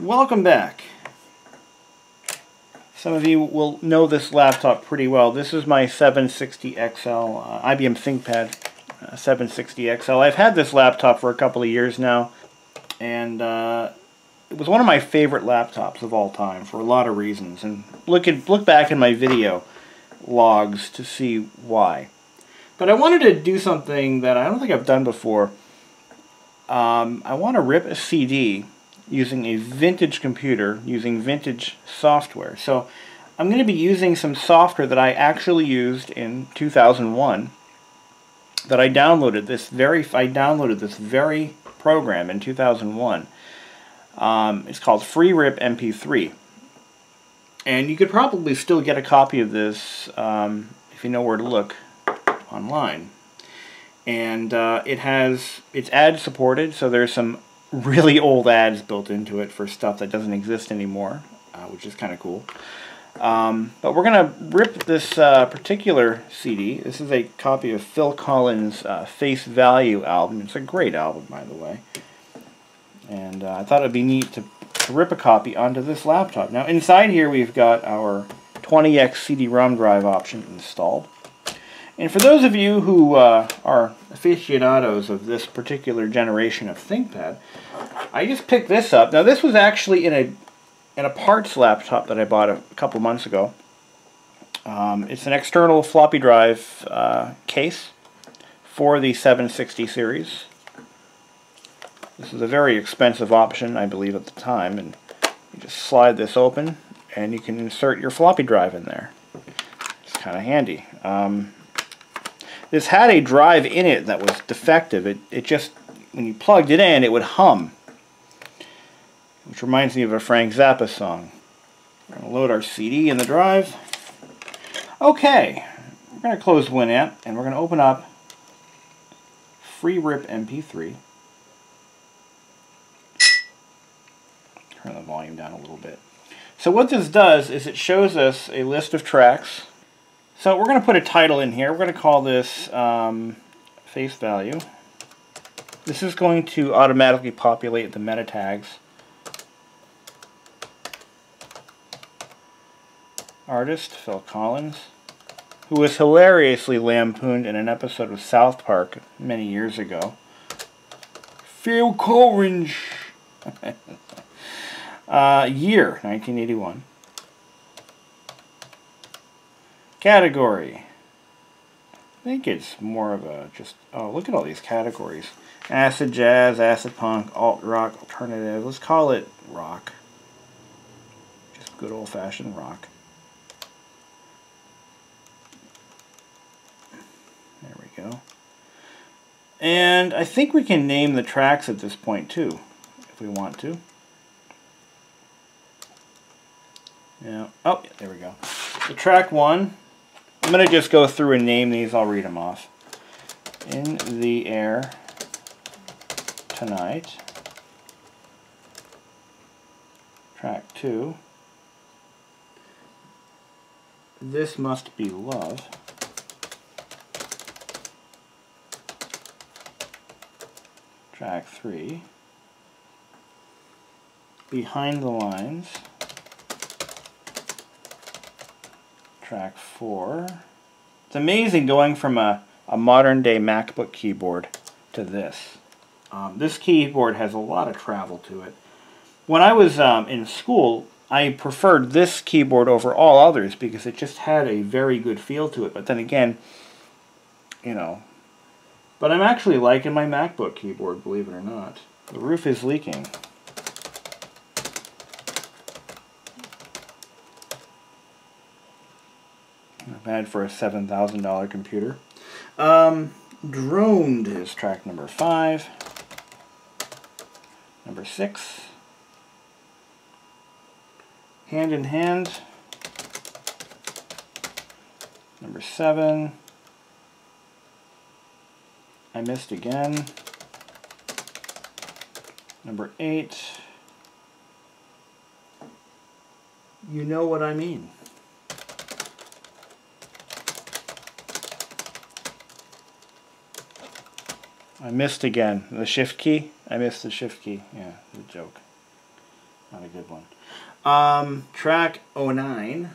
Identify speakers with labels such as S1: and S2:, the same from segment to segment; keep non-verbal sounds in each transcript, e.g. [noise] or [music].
S1: Welcome back. Some of you will know this laptop pretty well. This is my 760XL uh, IBM ThinkPad uh, 760XL. I've had this laptop for a couple of years now, and uh, it was one of my favorite laptops of all time for a lot of reasons. And look at look back in my video logs to see why. But I wanted to do something that I don't think I've done before. Um, I want to rip a CD using a vintage computer using vintage software. So I'm going to be using some software that I actually used in 2001 that I downloaded this very I downloaded this very program in 2001. Um, it's called FreeRip MP3. And you could probably still get a copy of this um, if you know where to look online. And uh, it has, it's ad supported, so there's some really old ads built into it for stuff that doesn't exist anymore, uh, which is kind of cool. Um, but we're going to rip this uh, particular CD. This is a copy of Phil Collins' uh, Face Value album. It's a great album, by the way. And uh, I thought it would be neat to, to rip a copy onto this laptop. Now, inside here we've got our 20x CD-ROM drive option installed. And for those of you who uh, are aficionados of this particular generation of ThinkPad, I just picked this up. Now this was actually in a in a parts laptop that I bought a couple months ago. Um, it's an external floppy drive uh, case for the 760 series. This is a very expensive option, I believe, at the time. And you just slide this open, and you can insert your floppy drive in there. It's kind of handy. Um, this had a drive in it that was defective. It, it just, when you plugged it in, it would hum. Which reminds me of a Frank Zappa song. We're going to load our CD in the drive. Okay, we're going to close Winamp, and we're going to open up FreeRip MP3. Turn the volume down a little bit. So what this does is it shows us a list of tracks so we're going to put a title in here. We're going to call this um, face value. This is going to automatically populate the meta tags. Artist, Phil Collins, who was hilariously lampooned in an episode of South Park many years ago. Phil Collins! [laughs] uh, year, 1981. Category. I think it's more of a just, oh, look at all these categories. Acid jazz, acid punk, alt rock, alternative. Let's call it rock. Just good old fashioned rock. There we go. And I think we can name the tracks at this point too, if we want to. Yeah. Oh, there we go. So track one I'm going to just go through and name these. I'll read them off. In the air tonight. Track 2. This must be love. Track 3. Behind the lines. Track 4. It's amazing going from a, a modern day MacBook keyboard to this. Um, this keyboard has a lot of travel to it. When I was um, in school, I preferred this keyboard over all others because it just had a very good feel to it. But then again, you know, but I'm actually liking my MacBook keyboard, believe it or not. The roof is leaking. Bad for a $7,000 computer. Um, Droned is track number five. Number six. Hand in Hand. Number seven. I missed again. Number eight. You know what I mean. I missed again. The shift key? I missed the shift key. Yeah, the joke. not a good one. Um, track 09,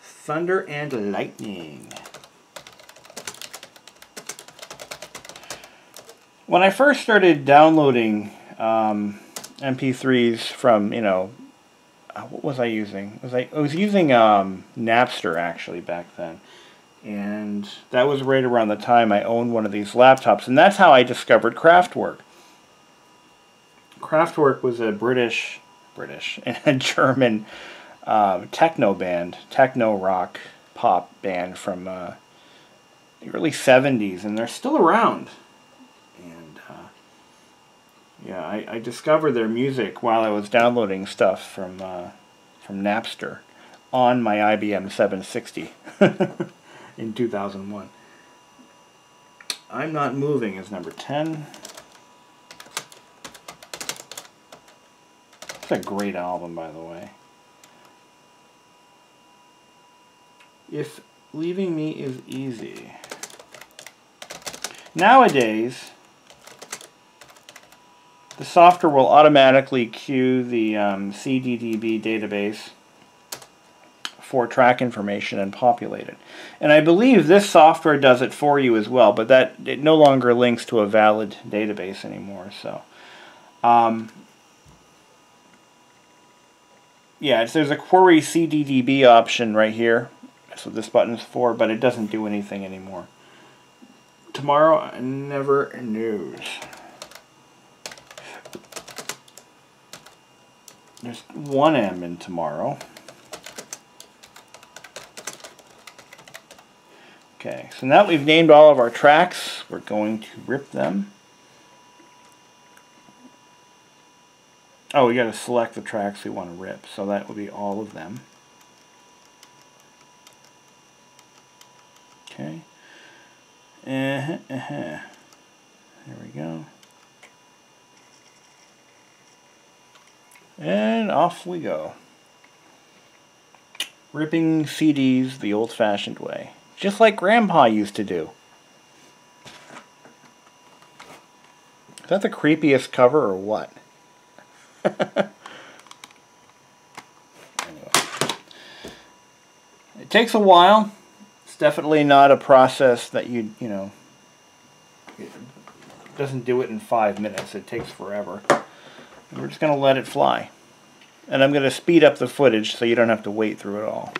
S1: Thunder and Lightning. When I first started downloading um, MP3s from, you know, what was I using? Was I, I was using um, Napster actually back then. And that was right around the time I owned one of these laptops. And that's how I discovered Kraftwerk. Kraftwerk was a British, British, [laughs] a German um, techno band, techno rock pop band from uh, the early 70s. And they're still around. And yeah, I, I discovered their music while I was downloading stuff from uh, from Napster on my IBM 760 [laughs] in 2001. I'm Not Moving is number 10. It's a great album, by the way. If leaving me is easy. Nowadays, the software will automatically cue the um, CDDB database for track information and populate it. And I believe this software does it for you as well, but that it no longer links to a valid database anymore. So, um, yeah, there's a query CDDB option right here. So this button's for, but it doesn't do anything anymore. Tomorrow never knows. There's one M in tomorrow. Okay, so now that we've named all of our tracks, we're going to rip them. Oh, we got to select the tracks we want to rip, so that would be all of them. Okay. Uh -huh, uh -huh. There we go. And off we go. Ripping CDs the old-fashioned way. Just like Grandpa used to do. Is that the creepiest cover or what? [laughs] anyway. It takes a while. It's definitely not a process that you, you know, it doesn't do it in five minutes. It takes forever. We're just going to let it fly. And I'm going to speed up the footage so you don't have to wait through it all.